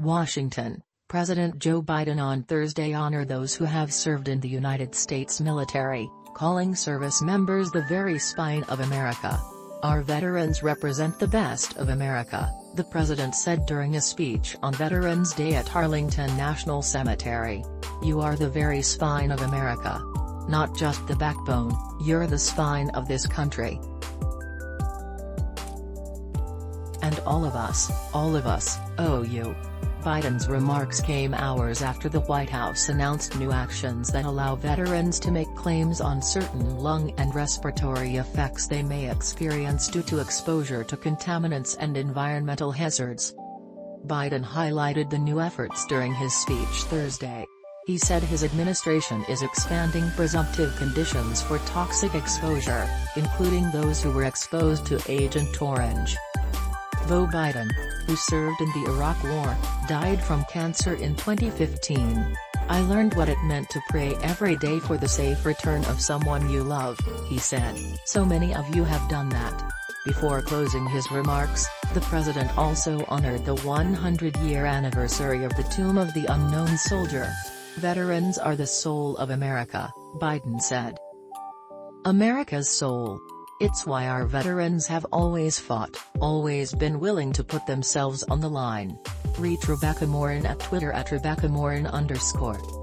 Washington, President Joe Biden on Thursday honored those who have served in the United States military, calling service members the very spine of America. Our veterans represent the best of America, the president said during a speech on Veterans Day at Arlington National Cemetery. You are the very spine of America. Not just the backbone, you're the spine of this country. And all of us, all of us, owe you. Biden's remarks came hours after the White House announced new actions that allow veterans to make claims on certain lung and respiratory effects they may experience due to exposure to contaminants and environmental hazards. Biden highlighted the new efforts during his speech Thursday. He said his administration is expanding presumptive conditions for toxic exposure, including those who were exposed to Agent Orange. Beau Biden, who served in the Iraq War, died from cancer in 2015. I learned what it meant to pray every day for the safe return of someone you love, he said. So many of you have done that. Before closing his remarks, the president also honored the 100-year anniversary of the Tomb of the Unknown Soldier. Veterans are the soul of America, Biden said. America's soul. It's why our veterans have always fought, always been willing to put themselves on the line. Reach Rebecca Morin at Twitter at Rebecca Morin underscore.